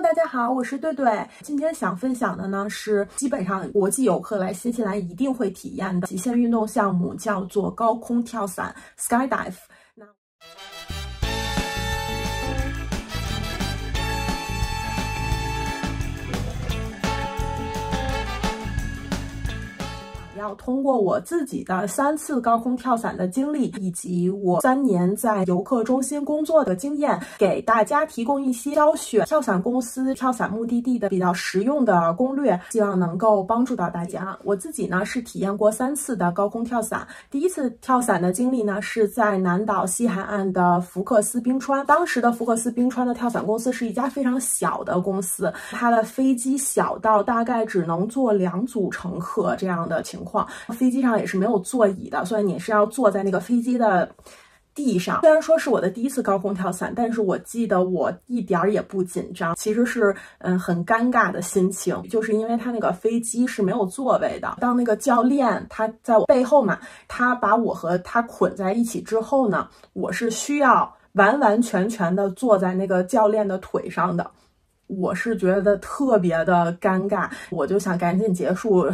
大家好，我是对对。今天想分享的呢是基本上国际游客来新西兰一定会体验的极限运动项目，叫做高空跳伞 （Skydive）。那。通过我自己的三次高空跳伞的经历，以及我三年在游客中心工作的经验，给大家提供一些挑选跳伞公司、跳伞目的地的比较实用的攻略，希望能够帮助到大家。我自己呢是体验过三次的高空跳伞，第一次跳伞的经历呢是在南岛西海岸的福克斯冰川，当时的福克斯冰川的跳伞公司是一家非常小的公司，它的飞机小到大概只能坐两组乘客这样的情况。飞机上也是没有座椅的，所以你是要坐在那个飞机的地上。虽然说是我的第一次高空跳伞，但是我记得我一点儿也不紧张，其实是嗯很尴尬的心情，就是因为他那个飞机是没有座位的。当那个教练他在我背后嘛，他把我和他捆在一起之后呢，我是需要完完全全的坐在那个教练的腿上的。我是觉得特别的尴尬，我就想赶紧结束，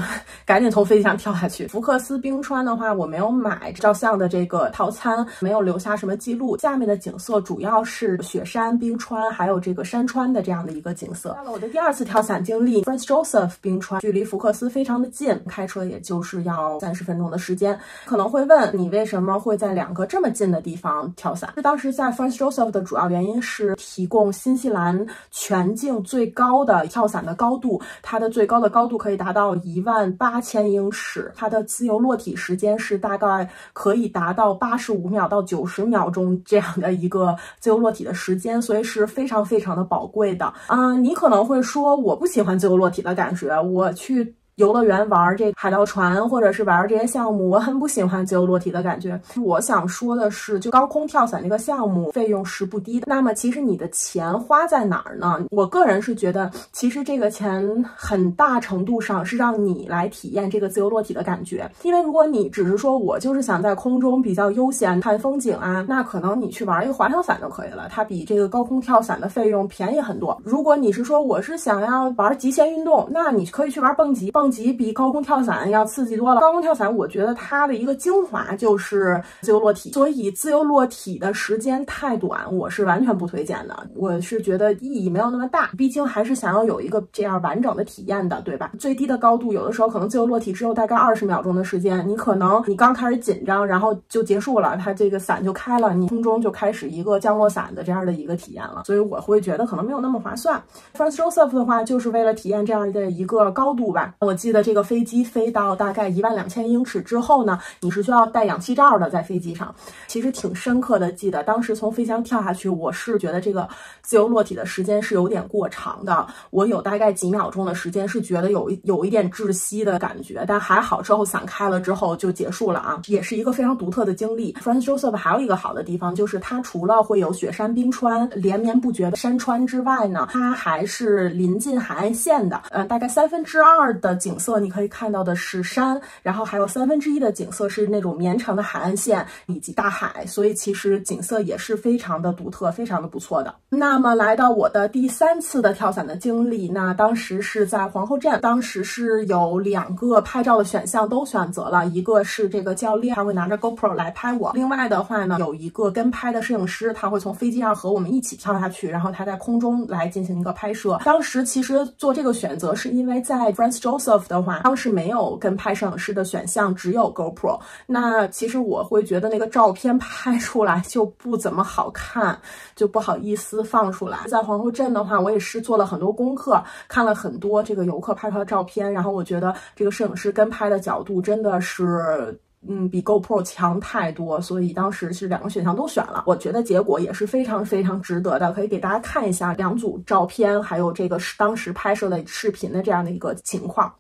赶紧从飞机上跳下去。福克斯冰川的话，我没有买照相的这个套餐，没有留下什么记录。下面的景色主要是雪山、冰川，还有这个山川的这样的一个景色。到了我的第二次跳伞经历，Franz Joseph 冰川距离福克斯非常的近，开车也就是要三十分钟的时间。可能会问你为什么会在两个这么近的地方跳伞？当时在 Franz Joseph 的主要原因是提供新西兰全境。最高的跳伞的高度，它的最高的高度可以达到一万八千英尺，它的自由落体时间是大概可以达到八十五秒到九十秒钟这样的一个自由落体的时间，所以是非常非常的宝贵的。嗯，你可能会说我不喜欢自由落体的感觉，我去。游乐园玩这海盗船，或者是玩这些项目，我很不喜欢自由落体的感觉。我想说的是，就高空跳伞这个项目费用是不低的。那么其实你的钱花在哪儿呢？我个人是觉得，其实这个钱很大程度上是让你来体验这个自由落体的感觉。因为如果你只是说我就是想在空中比较悠闲看风景啊，那可能你去玩一个滑翔伞就可以了，它比这个高空跳伞的费用便宜很多。如果你是说我是想要玩极限运动，那你可以去玩蹦极，蹦。级比高空跳伞要刺激多了。高空跳伞，我觉得它的一个精华就是自由落体，所以自由落体的时间太短，我是完全不推荐的。我是觉得意义没有那么大，毕竟还是想要有一个这样完整的体验的，对吧？最低的高度，有的时候可能自由落体只有大概二十秒钟的时间，你可能你刚开始紧张，然后就结束了，它这个伞就开了，你空中就开始一个降落伞的这样的一个体验了。所以我会觉得可能没有那么划算。Franz Joseph 的话，就是为了体验这样的一个高度吧，我。记得这个飞机飞到大概一万两千英尺之后呢，你是需要戴氧气罩的，在飞机上，其实挺深刻的。记得当时从飞机上跳下去，我是觉得这个自由落体的时间是有点过长的，我有大概几秒钟的时间是觉得有有一点窒息的感觉，但还好之后散开了之后就结束了啊，也是一个非常独特的经历。Franz Joseph 还有一个好的地方就是它除了会有雪山冰川连绵不绝的山川之外呢，它还是临近海岸线的，呃，大概三分之二的。景色你可以看到的是山，然后还有三分之一的景色是那种绵长的海岸线以及大海，所以其实景色也是非常的独特，非常的不错的。那么来到我的第三次的跳伞的经历，那当时是在皇后镇，当时是有两个拍照的选项都选择了，一个是这个教练他会拿着 GoPro 来拍我，另外的话呢有一个跟拍的摄影师，他会从飞机上和我们一起跳下去，然后他在空中来进行一个拍摄。当时其实做这个选择是因为在 Franz Joseph。的话，当时没有跟拍摄影师的选项，只有 GoPro。那其实我会觉得那个照片拍出来就不怎么好看，就不好意思放出来。在皇后镇的话，我也是做了很多功课，看了很多这个游客拍出来的照片，然后我觉得这个摄影师跟拍的角度真的是，嗯，比 GoPro 强太多。所以当时是两个选项都选了，我觉得结果也是非常非常值得的。可以给大家看一下两组照片，还有这个当时拍摄的视频的这样的一个情况。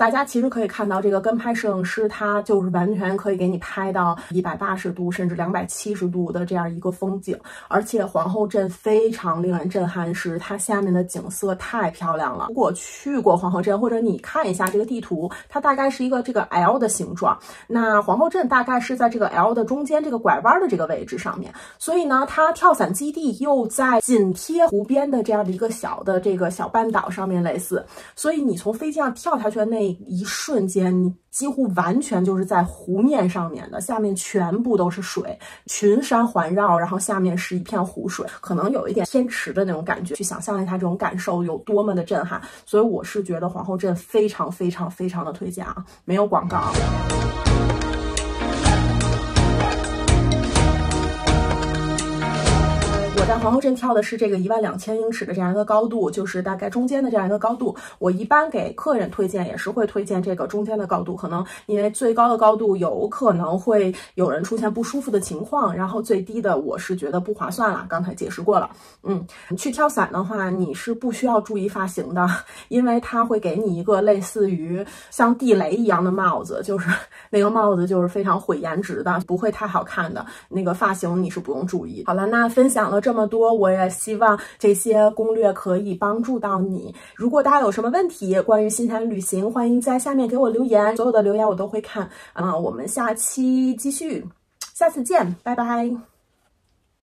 大家其实可以看到，这个跟拍摄影师他就是完全可以给你拍到一百八十度甚至两百七十度的这样一个风景，而且皇后镇非常令人震撼，是它下面的景色太漂亮了。如果去过皇后镇，或者你看一下这个地图，它大概是一个这个 L 的形状，那皇后镇大概是在这个 L 的中间这个拐弯的这个位置上面，所以呢，它跳伞基地又在紧贴湖边的这样的一个小的这个小半岛上面类似，所以你从飞机上跳下去的那一瞬间，你几乎完全就是在湖面上面的，下面全部都是水，群山环绕，然后下面是一片湖水，可能有一点天池的那种感觉，去想象一下这种感受有多么的震撼。所以我是觉得皇后镇非常非常非常的推荐啊，没有广告。在皇后镇跳的是这个一万两千英尺的这样一个高度，就是大概中间的这样一个高度。我一般给客人推荐也是会推荐这个中间的高度，可能因为最高的高度有可能会有人出现不舒服的情况，然后最低的我是觉得不划算了。刚才解释过了，嗯，去跳伞的话你是不需要注意发型的，因为它会给你一个类似于像地雷一样的帽子，就是那个帽子就是非常毁颜值的，不会太好看的那个发型你是不用注意。好了，那分享了这么。么多，我也希望这些攻略可以帮助到你。如果大家有什么问题关于新西兰旅行，欢迎在下面给我留言，所有的留言我都会看。啊，我们下期继续，下次见，拜拜。